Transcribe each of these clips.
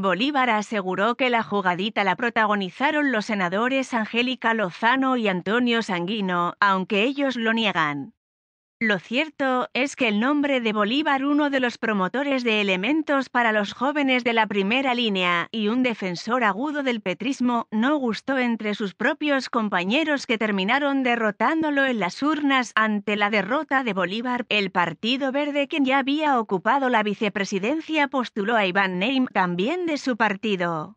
Bolívar aseguró que la jugadita la protagonizaron los senadores Angélica Lozano y Antonio Sanguino, aunque ellos lo niegan. Lo cierto es que el nombre de Bolívar, uno de los promotores de elementos para los jóvenes de la primera línea y un defensor agudo del petrismo, no gustó entre sus propios compañeros que terminaron derrotándolo en las urnas ante la derrota de Bolívar. El Partido Verde, quien ya había ocupado la vicepresidencia, postuló a Iván Neim, también de su partido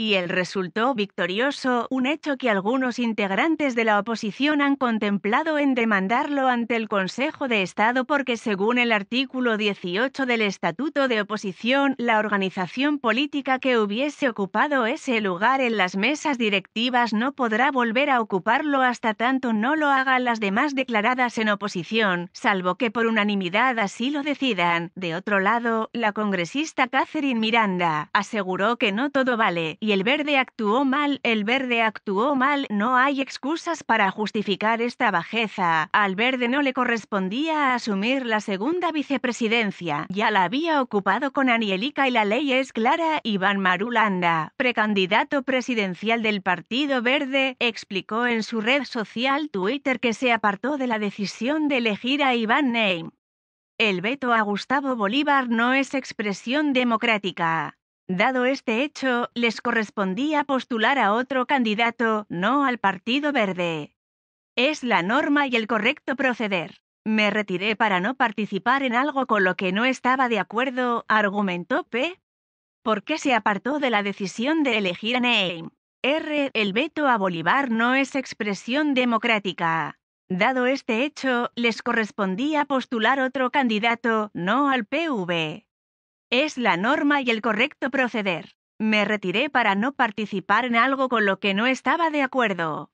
y él resultó victorioso, un hecho que algunos integrantes de la oposición han contemplado en demandarlo ante el Consejo de Estado porque según el artículo 18 del Estatuto de Oposición, la organización política que hubiese ocupado ese lugar en las mesas directivas no podrá volver a ocuparlo hasta tanto no lo hagan las demás declaradas en oposición, salvo que por unanimidad así lo decidan. De otro lado, la congresista Catherine Miranda aseguró que no todo vale, y el verde actuó mal, el verde actuó mal, no hay excusas para justificar esta bajeza. Al verde no le correspondía asumir la segunda vicepresidencia, ya la había ocupado con Anielica y la ley es clara. Iván Marulanda, precandidato presidencial del Partido Verde, explicó en su red social Twitter que se apartó de la decisión de elegir a Iván Ney. El veto a Gustavo Bolívar no es expresión democrática. Dado este hecho, les correspondía postular a otro candidato, no al Partido Verde. Es la norma y el correcto proceder. Me retiré para no participar en algo con lo que no estaba de acuerdo, argumentó P. ¿Por qué se apartó de la decisión de elegir a Name? R. El veto a Bolívar no es expresión democrática. Dado este hecho, les correspondía postular otro candidato, no al PV. Es la norma y el correcto proceder. Me retiré para no participar en algo con lo que no estaba de acuerdo.